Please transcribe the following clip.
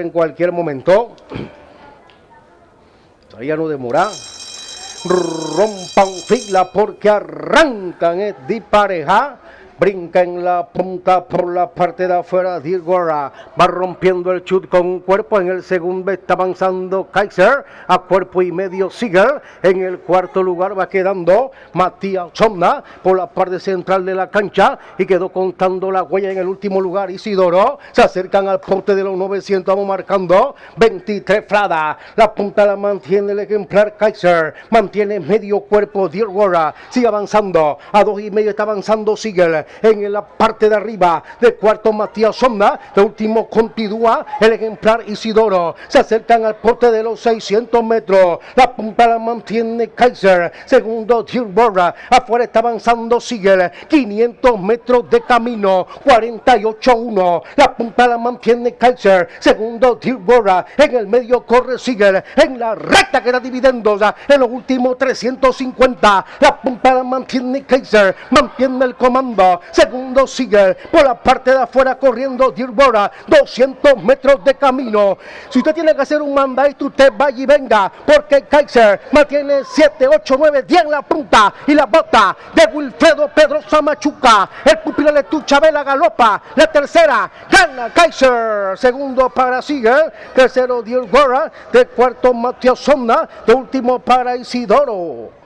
en cualquier momento. Todavía no demora. Rompan fila porque arrancan es pareja brinca en la punta por la parte de afuera Dirgora, va rompiendo el chut con un cuerpo, en el segundo está avanzando Kaiser, a cuerpo y medio Seager, en el cuarto lugar va quedando Matías Somna por la parte central de la cancha y quedó contando la huella en el último lugar. Isidoro, se acercan al porte de los 900, vamos marcando 23 Frada, la punta la mantiene el ejemplar Kaiser, mantiene medio cuerpo Dirgora, sigue avanzando, a dos y medio está avanzando Seager, en la parte de arriba de cuarto Matías Somna, de último continúa el ejemplar Isidoro, se acercan al porte de los 600 metros, la punta la mantiene Kaiser, segundo Borra, afuera está avanzando Sigel, 500 metros de camino, 48-1, la punta la mantiene Kaiser, segundo Borra, en el medio corre Sigel, en la recta que era dividendos, en los últimos 350, la punta la mantiene Kaiser, mantiene el comando, Segundo sigue por la parte de afuera corriendo Dirbora. 200 metros de camino. Si usted tiene que hacer un mandadito, usted vaya y venga. Porque Kaiser mantiene 7, 8, 9, 10 en la punta. Y la bota de Wilfredo Pedrosa Machuca. El pupilo de Tuchabela galopa. La tercera gana Kaiser. Segundo para Sigue. Tercero Dirbora. De cuarto Matías Sonda. De último para Isidoro.